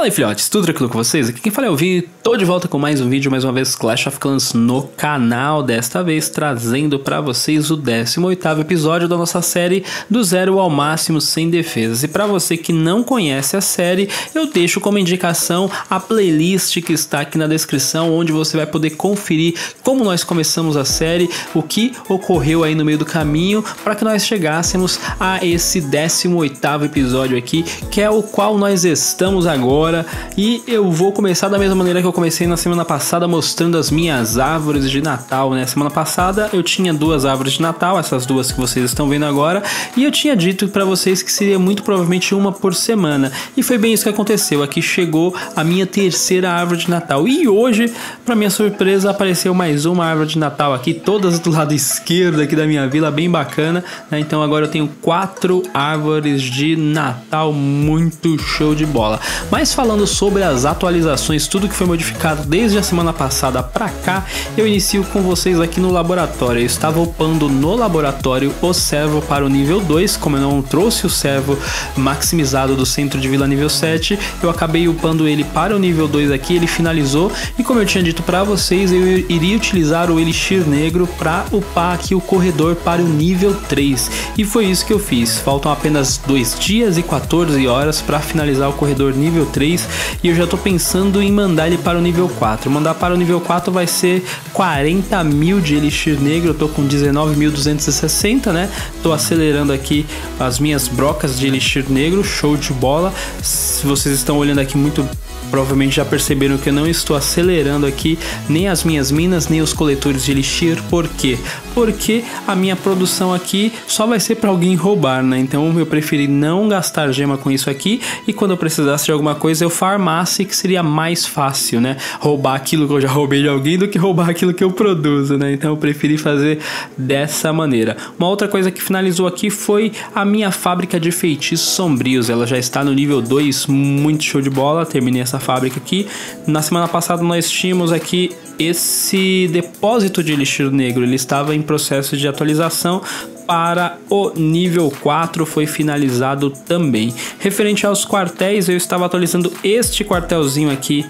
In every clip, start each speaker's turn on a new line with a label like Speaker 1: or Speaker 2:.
Speaker 1: Fala aí, filhotes, tudo tranquilo com vocês? Aqui quem fala é o Vi, tô de volta com mais um vídeo, mais uma vez Clash of Clans no canal, desta vez trazendo para vocês o 18º episódio da nossa série do zero ao máximo sem defesas. E para você que não conhece a série, eu deixo como indicação a playlist que está aqui na descrição, onde você vai poder conferir como nós começamos a série, o que ocorreu aí no meio do caminho, para que nós chegássemos a esse 18º episódio aqui, que é o qual nós estamos agora agora e eu vou começar da mesma maneira que eu comecei na semana passada mostrando as minhas árvores de Natal, né? Semana passada eu tinha duas árvores de Natal, essas duas que vocês estão vendo agora, e eu tinha dito para vocês que seria muito provavelmente uma por semana. E foi bem isso que aconteceu. Aqui chegou a minha terceira árvore de Natal. E hoje, para minha surpresa, apareceu mais uma árvore de Natal aqui, todas do lado esquerdo aqui da minha vila, bem bacana, né? Então agora eu tenho quatro árvores de Natal, muito show de bola. Mas mas falando sobre as atualizações, tudo que foi modificado desde a semana passada para cá, eu inicio com vocês aqui no laboratório. Eu estava upando no laboratório o servo para o nível 2, como eu não trouxe o servo maximizado do centro de vila nível 7, eu acabei upando ele para o nível 2 aqui, ele finalizou e como eu tinha dito para vocês, eu iria utilizar o elixir negro para upar aqui o corredor para o nível 3. E foi isso que eu fiz. Faltam apenas 2 dias e 14 horas para finalizar o corredor nível 3 3 e eu já tô pensando em mandar ele para o nível 4. Mandar para o nível 4 vai ser 40 mil de Elixir Negro, eu tô com 19.260, né? Tô acelerando aqui as minhas brocas de Elixir Negro, show de bola. Se vocês estão olhando aqui muito Provavelmente já perceberam que eu não estou acelerando aqui nem as minhas minas, nem os coletores de elixir. Por quê? Porque a minha produção aqui só vai ser para alguém roubar, né? Então eu preferi não gastar gema com isso aqui e quando eu precisasse de alguma coisa eu farmasse que seria mais fácil, né? Roubar aquilo que eu já roubei de alguém do que roubar aquilo que eu produzo, né? Então eu preferi fazer dessa maneira. Uma outra coisa que finalizou aqui foi a minha fábrica de feitiços sombrios. Ela já está no nível 2, muito show de bola. Terminei essa fábrica aqui. Na semana passada nós tínhamos aqui esse depósito de elixir negro, ele estava em processo de atualização para o nível 4 foi finalizado também. Referente aos quartéis, eu estava atualizando este quartelzinho aqui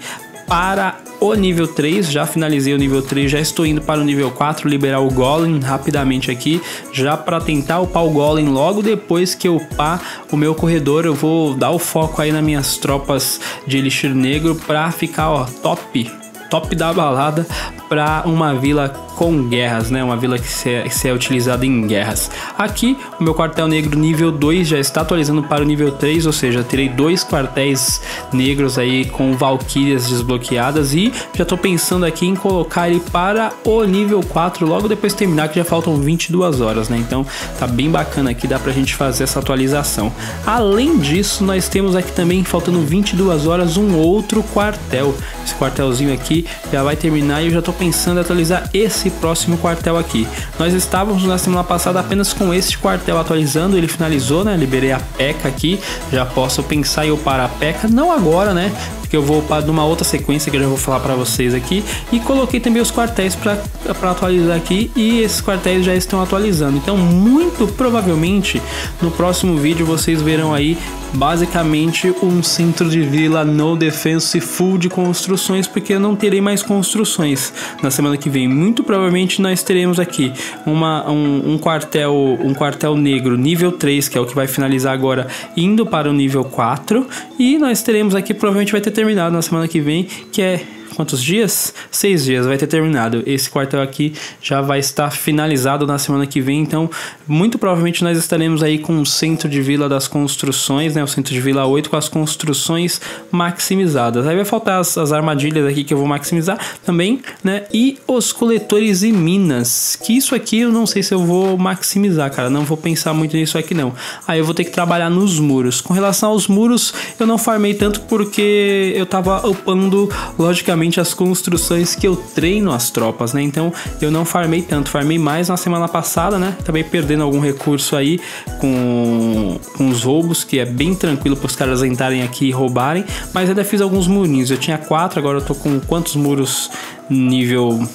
Speaker 1: para o nível 3, já finalizei o nível 3, já estou indo para o nível 4, liberar o Golem rapidamente aqui, já para tentar upar o Golem logo depois que eu upar o meu corredor, eu vou dar o foco aí nas minhas tropas de Elixir Negro para ficar ó, top, top da balada para uma vila com guerras, né? Uma vila que se é, se é utilizada em guerras. Aqui, o meu quartel negro nível 2 já está atualizando para o nível 3, ou seja, terei dois quartéis negros aí com valquírias desbloqueadas e já estou pensando aqui em colocar ele para o nível 4 logo depois de terminar, que já faltam 22 horas, né? Então tá bem bacana aqui, dá pra gente fazer essa atualização. Além disso, nós temos aqui também, faltando 22 horas, um outro quartel. Esse quartelzinho aqui já vai terminar e eu já estou pensando em atualizar esse próximo quartel aqui. Nós estávamos na semana passada apenas com este quartel atualizando, ele finalizou, né? Liberei a PECA aqui, já posso pensar em upar a PECA, não agora, né? Que eu vou upar numa outra sequência que eu já vou falar para vocês aqui. E coloquei também os quartéis para atualizar aqui e esses quartéis já estão atualizando. Então, muito provavelmente no próximo vídeo vocês verão aí basicamente um centro de vila no defense full de construções, porque eu não terei mais construções na semana que vem. Muito provavelmente nós teremos aqui uma, um, um quartel um quartel negro nível 3, que é o que vai finalizar agora, indo para o nível 4, e nós teremos aqui provavelmente vai ter terminado na semana que vem, que é quantos dias? Seis dias vai ter terminado. Esse quartel aqui já vai estar finalizado na semana que vem, então muito provavelmente nós estaremos aí com o centro de vila das construções, né? O centro de vila 8 com as construções maximizadas. Aí vai faltar as, as armadilhas aqui que eu vou maximizar também, né? E os coletores e minas, que isso aqui eu não sei se eu vou maximizar, cara. Não vou pensar muito nisso aqui não. Aí eu vou ter que trabalhar nos muros. Com relação aos muros, eu não farmei tanto porque eu tava upando logicamente as construções que eu treino as tropas, né? Então eu não farmei tanto, farmei mais na semana passada, né? Também perdendo algum recurso aí com, com os roubos, que é bem tranquilo para os caras entrarem aqui e roubarem, mas ainda fiz alguns murinhos. Eu tinha quatro, agora eu tô com quantos muros nível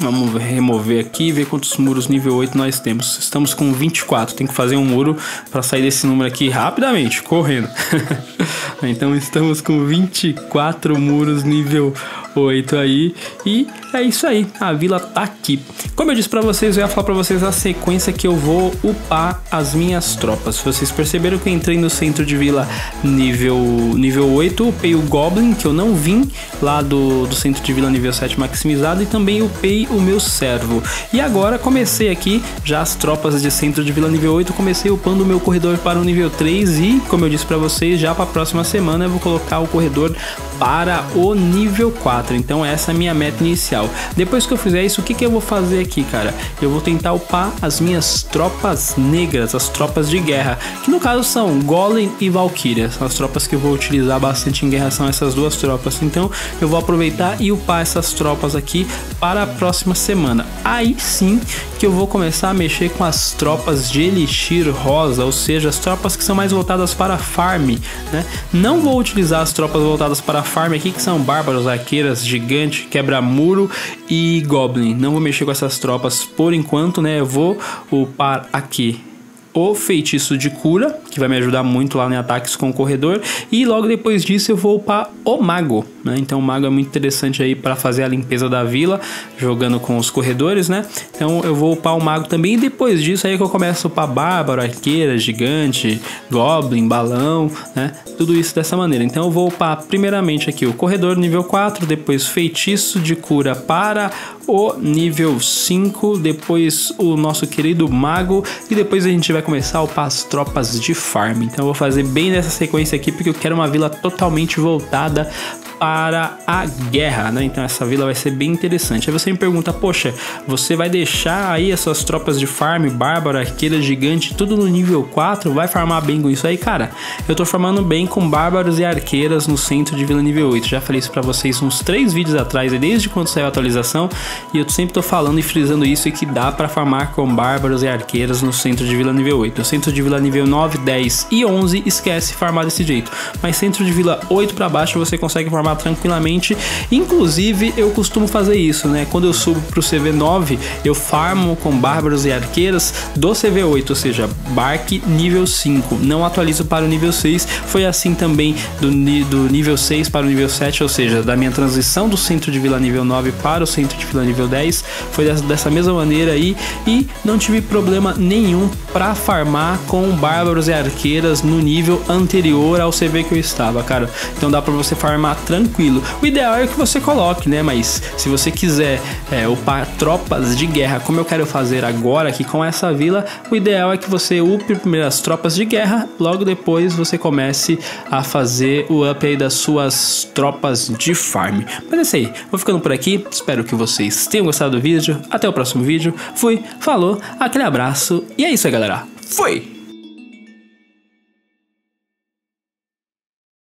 Speaker 1: Vamos remover aqui e ver quantos muros nível 8 nós temos. Estamos com 24. Tem que fazer um muro para sair desse número aqui rapidamente, correndo. então estamos com 24 muros nível 8 aí. E é isso aí, a vila tá aqui. Como eu disse para vocês, eu ia falar para vocês a sequência que eu vou upar as minhas tropas. Vocês perceberam que eu entrei no centro de vila nível, nível 8, upei o Goblin, que eu não vim lá do, do centro de vila nível 7 maximizado, e também upei o meu servo. E agora comecei aqui, já as tropas de centro de vila nível 8, comecei upando o meu corredor para o nível 3 e, como eu disse para vocês, já para a próxima semana eu vou colocar o corredor para o nível 4. Então essa é a minha meta inicial. Depois que eu fizer isso, o que, que eu vou fazer aqui, cara? Eu vou tentar upar as minhas tropas negras, as tropas de guerra, que no caso são Golem e Valkyria. As tropas que eu vou utilizar bastante em guerra, são essas duas tropas. Então eu vou aproveitar e upar essas tropas aqui para a próxima semana. Aí sim que eu vou começar a mexer com as tropas de Elixir Rosa, ou seja, as tropas que são mais voltadas para farm, né? Não vou utilizar as tropas voltadas para farm aqui, que são bárbaros, arqueiras, gigante, quebra-muro e goblin. Não vou mexer com essas tropas por enquanto, né? Eu vou upar aqui o feitiço de cura, que vai me ajudar muito lá em ataques com o corredor, e logo depois disso eu vou upar o mago, né? Então o mago é muito interessante aí para fazer a limpeza da vila, jogando com os corredores, né? Então eu vou upar o mago também, e depois disso aí que eu começo a upar bárbaro, arqueira, gigante, goblin, balão, né? Tudo isso dessa maneira. Então eu vou upar primeiramente aqui o corredor nível 4, depois feitiço de cura para o nível 5, depois o nosso querido mago e depois a gente vai começar a upar as tropas de farm. Então eu vou fazer bem nessa sequência aqui porque eu quero uma vila totalmente voltada para a guerra, né? Então essa vila vai ser bem interessante. Aí você me pergunta, poxa, você vai deixar aí as suas tropas de farm, bárbaro, arqueira gigante, tudo no nível 4? Vai farmar bem com isso aí, cara? Eu tô farmando bem com bárbaros e arqueiras no centro de vila nível 8. Já falei isso para vocês uns três vídeos atrás, desde quando saiu a atualização, e eu sempre tô falando e frisando isso e que dá para farmar com bárbaros e arqueiras no centro de vila nível 8. No centro de vila nível 9, 10 e 11 esquece farmar desse jeito. Mas centro de vila 8 para baixo você consegue farmar farmar tranquilamente. Inclusive, eu costumo fazer isso, né? Quando eu subo pro CV9, eu farmo com bárbaros e arqueiras do CV8, ou seja, Bark nível 5. Não atualizo para o nível 6. Foi assim também do, do nível 6 para o nível 7, ou seja, da minha transição do centro de vila nível 9 para o centro de vila nível 10. Foi dessa, dessa mesma maneira aí e não tive problema nenhum para farmar com bárbaros e arqueiras no nível anterior ao CV que eu estava, cara. Então dá para você farmar tranquilo. O ideal é que você coloque, né? Mas se você quiser é, upar tropas de guerra, como eu quero fazer agora aqui com essa vila, o ideal é que você upe primeiro as tropas de guerra, logo depois você comece a fazer o up aí das suas tropas de farm. Mas é isso aí, vou ficando por aqui, espero que vocês tenham gostado do vídeo, até o próximo vídeo, fui, falou, aquele abraço e é isso aí galera, fui!